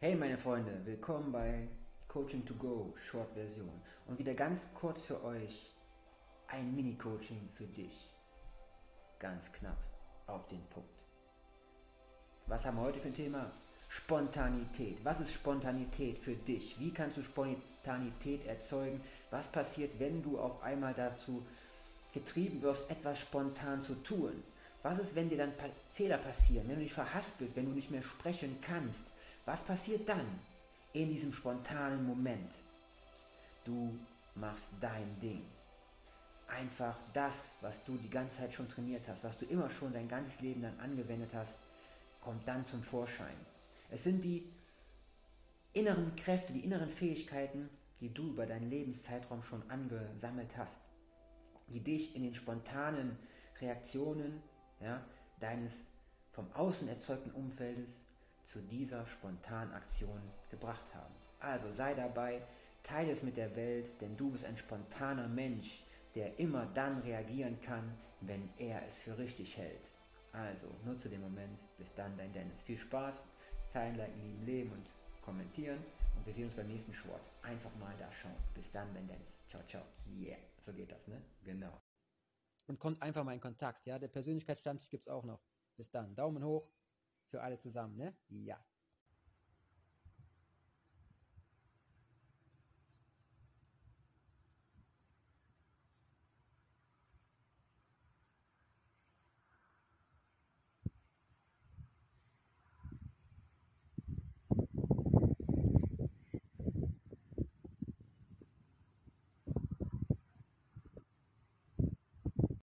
Hey meine Freunde, willkommen bei Coaching to Go, Short Version. Und wieder ganz kurz für euch ein Mini-Coaching für dich. Ganz knapp auf den Punkt. Was haben wir heute für ein Thema? Spontanität. Was ist Spontanität für dich? Wie kannst du Spontanität erzeugen? Was passiert, wenn du auf einmal dazu getrieben wirst, etwas spontan zu tun? Was ist, wenn dir dann Fehler passieren, wenn du dich verhaspelst, wenn du nicht mehr sprechen kannst? Was passiert dann in diesem spontanen Moment? Du machst dein Ding. Einfach das, was du die ganze Zeit schon trainiert hast, was du immer schon dein ganzes Leben lang angewendet hast, kommt dann zum Vorschein. Es sind die inneren Kräfte, die inneren Fähigkeiten, die du über deinen Lebenszeitraum schon angesammelt hast, die dich in den spontanen Reaktionen ja, deines vom Außen erzeugten Umfeldes zu dieser spontanen Aktion gebracht haben. Also sei dabei, teile es mit der Welt, denn du bist ein spontaner Mensch, der immer dann reagieren kann, wenn er es für richtig hält. Also nutze den Moment. Bis dann, dein Dennis. Viel Spaß, teilen, liken, lieben, leben und kommentieren. Und wir sehen uns beim nächsten Short. Einfach mal da schauen. Bis dann, dein Dennis. Ciao, ciao. Yeah, so geht das, ne? Genau und kommt einfach mal in Kontakt. Ja, der Persönlichkeitsstammtisch gibt es auch noch. Bis dann. Daumen hoch für alle zusammen, ne? Ja.